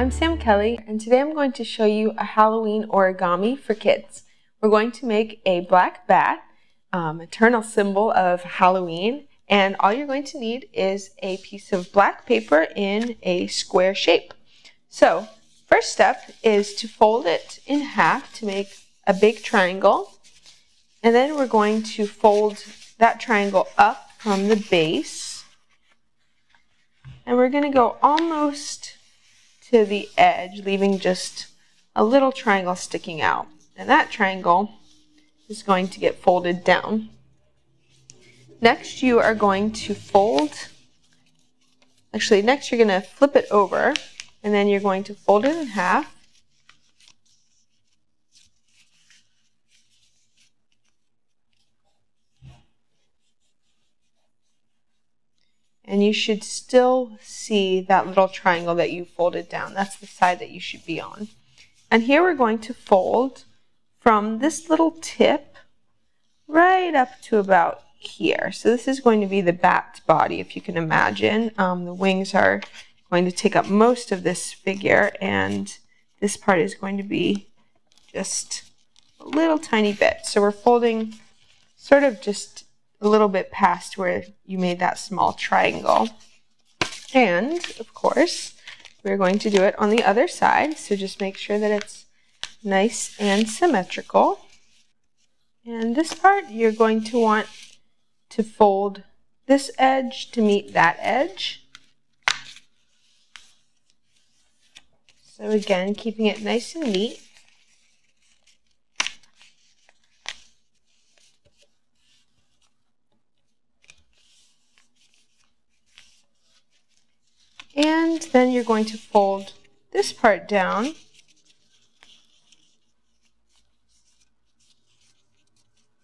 I'm Sam Kelly and today I'm going to show you a Halloween origami for kids. We're going to make a black bat, um, eternal symbol of Halloween, and all you're going to need is a piece of black paper in a square shape. So, first step is to fold it in half to make a big triangle, and then we're going to fold that triangle up from the base, and we're going to go almost to the edge, leaving just a little triangle sticking out. And that triangle is going to get folded down. Next, you are going to fold, actually, next you're going to flip it over, and then you're going to fold it in half. And you should still see that little triangle that you folded down. That's the side that you should be on. And here we're going to fold from this little tip right up to about here. So this is going to be the bat's body, if you can imagine. Um, the wings are going to take up most of this figure, and this part is going to be just a little tiny bit. So we're folding sort of just a little bit past where you made that small triangle. And, of course, we're going to do it on the other side, so just make sure that it's nice and symmetrical. And this part, you're going to want to fold this edge to meet that edge. So again, keeping it nice and neat. And then you're going to fold this part down.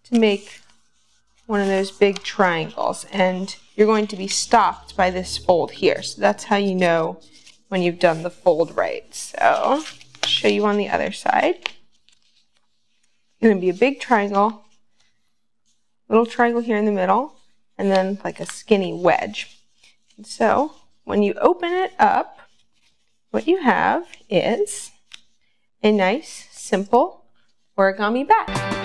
to make one of those big triangles and you're going to be stopped by this fold here. So that's how you know when you've done the fold right. So show you on the other side. It's going to be a big triangle, little triangle here in the middle, and then like a skinny wedge. And so when you open it up, what you have is a nice, simple origami bat.